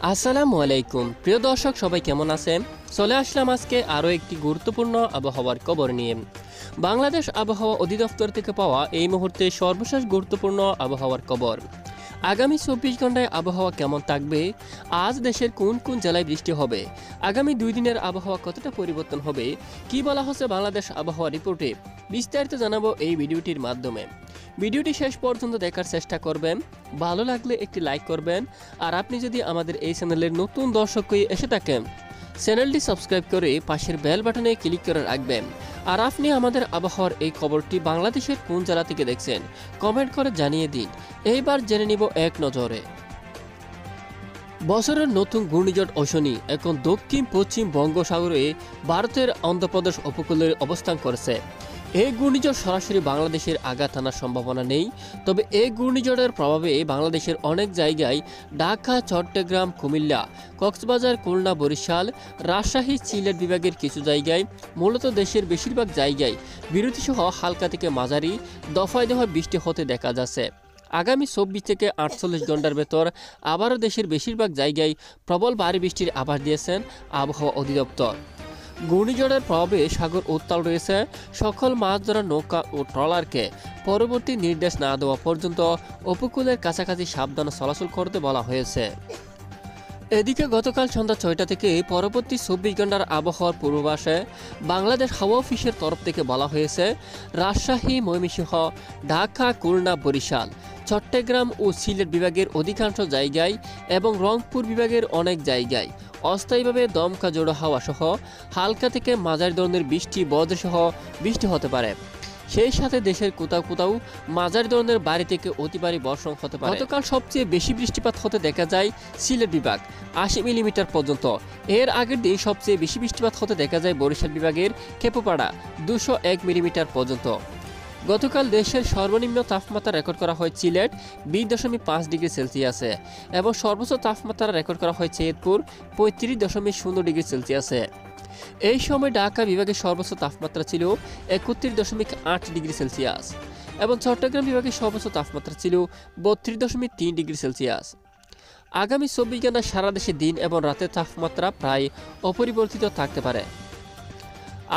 আসসালামু আলাইকুম। প্রিয় দর্শক, সবাই কেমন আছেন? চলে আসলাম আজকে আরও একটি গুরুত্বপূর্ণ আবহাওয়ার খবর নিয়ে। বাংলাদেশ আবহাওয়া অধিদপ্তর থেকে পাওয়া এই মুহূর্তে সর্বশেষ গুরুত্বপূর্ণ আবহাওয়ার খবর। আগামী চব্বিশ ঘন্টায় আবহাওয়া কেমন থাকবে? আজ দেশের কোন কোন জেলায় বৃষ্টি হবে? আগামী দুই দিনের আবহাওয়া কতটা পরিবর্তন হবে? কি বলা হচ্ছে বাংলাদেশ আবহাওয়া রিপোর্টে? বিস্তারিত জানাব এই ভিডিওটির মাধ্যমে। ভিডিওটি শেষ পর্যন্ত দেখার চেষ্টা করবেন। ভালো লাগলে একটি লাইক করবেন। আর আপনি যদি আমাদের এই চ্যানেলের নতুন দর্শক হয়ে এসে থাকেন, চ্যানেলটি সাবস্ক্রাইব করে পাশের বেল বাটনে ক্লিক করে রাখবেন। আর আপনি আমাদের আবহাওয়ার এই খবরটি বাংলাদেশের কোন জেলা থেকে দেখছেন, কমেন্ট করে জানিয়ে দিন। এইবার জেনে নিব এক নজরে। বছরের নতুন ঘূর্ণিঝড় অশনি এখন দক্ষিণ পশ্চিম বঙ্গোসাগরে ভারতের অন্ধ্রপ্রদেশ উপকূলে অবস্থান করেছে। এই ঘূর্ণিঝড় সরাসরি বাংলাদেশের আঘাত আনার সম্ভাবনা নেই, তবে এই ঘূর্ণিঝড়ের প্রভাবে বাংলাদেশের অনেক জায়গায় ঢাকা, চট্টগ্রাম, কুমিল্লা, কক্সবাজার, খুলনা, বরিশাল, রাজশাহী, সিলেট বিভাগের কিছু জায়গায়, মূলত দেশের বেশিরভাগ জায়গায় বিরতিসহ হালকা থেকে মাঝারি, দফায় দফায় বৃষ্টি হতে দেখা যাচ্ছে। আগামী চব্বিশ থেকে আটচল্লিশ ঘণ্টার ভেতর আবারও দেশের বেশিরভাগ জায়গায় প্রবল ভারী বৃষ্টির আভাস দিয়েছেন আবহাওয়া অধিদপ্তর। ঘূর্ণিঝড়ের প্রভাবে সাগর উত্তাল রয়েছে। সকল মাছ ধরা নৌকা ও ট্রলারকে পরবর্তী নির্দেশ না দেওয়া পর্যন্ত উপকূলের কাছাকাছি সাবধানে চলাচল করতে বলা হয়েছে। এদিকে গতকাল সন্ধ্যা ছয়টা থেকে পরবর্তী চব্বিশ ঘণ্টার আবহাওয়ার পূর্বাভাসে বাংলাদেশ হাওয়া অফিসের তরফ থেকে বলা হয়েছে, রাজশাহী, ময়মনসিংহ, ঢাকা, খুলনা, বরিশাল, চট্টগ্রাম ও সিলেট বিভাগের অধিকাংশ জায়গায় এবং রংপুর বিভাগের অনেক জায়গায় অস্থায়ীভাবে দমকা জোড়ো হাওয়া সহ হালকা থেকে মাঝারি ধরনের বৃষ্টি, বজ্রসহ বৃষ্টি হতে পারে। সেই সাথে দেশের কোথাও কোথাও মাঝারি ধরনের বাড়ি থেকে অতি ভারী বর্ষণ হতে পারে। গতকাল সবচেয়ে বেশি বৃষ্টিপাত হতে দেখা যায় সিলেট বিভাগ, আশি মিলিমিটার পর্যন্ত। এর আগের দিন সবচেয়ে বেশি বৃষ্টিপাত হতে দেখা যায় বরিশাল বিভাগের খেপোপাড়া, দুশো এক মিলিমিটার পর্যন্ত। গতকাল দেশের সর্বনিম্ন তাপমাত্রা রেকর্ড করা হয় সিলেট বিশ দশমিক পাঁচ ডিগ্রি সেলসিয়াসে এবং সর্বোচ্চ তাপমাত্রা রেকর্ড করা হয় চেতপুর পঁয়ত্রিশ দশমিক শূন্য ডিগ্রি সেলসিয়াসে। এই সময় ঢাকা বিভাগের সর্বোচ্চ তাপমাত্রা ছিল একত্রিশ দশমিক আট ডিগ্রি সেলসিয়াস এবং চট্টগ্রাম বিভাগের সর্বোচ্চ তাপমাত্রা ছিল বত্রিশ দশমিক তিন ডিগ্রি সেলসিয়াস। আগামী চব্বিশ ঘণ্টা সারা দেশে দিন এবং রাতের তাপমাত্রা প্রায় অপরিবর্তিত থাকতে পারে।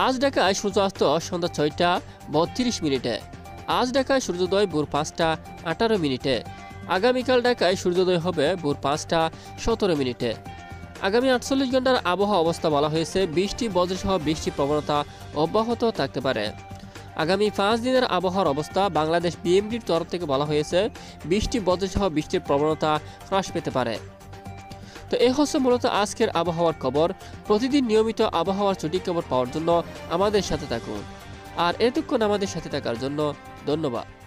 আজ ঢাকায় সূর্যাস্ত সন্ধ্যা ছয়টা বত্রিশ মিনিটে। আজ ঢাকায় সূর্যোদয় ভোর পাঁচটা আঠারো মিনিটে। আগামীকাল ঢাকায় সূর্যোদয় হবে ভোর পাঁচটা সতেরো মিনিটে। আগামী আটচল্লিশ ঘণ্টার আবহাওয়া অবস্থা বলা হয়েছে, বৃষ্টি, বজ্রসহ বৃষ্টির প্রবণতা অব্যাহত থাকতে পারে। আগামী পাঁচ দিনের আবহাওয়ার অবস্থা বাংলাদেশ বিএমডির তরফ থেকে বলা হয়েছে, বৃষ্টি, বজ্রসহ বৃষ্টির প্রবণতা হ্রাস পেতে পারে। তো এই হচ্ছে মূলত আজকের আবহাওয়ার খবর। প্রতিদিন নিয়মিত আবহাওয়ার সঠিক খবর পাওয়ার জন্য আমাদের সাথে থাকুন। আর এতক্ষণ আমাদের সাথে থাকার জন্য ধন্যবাদ।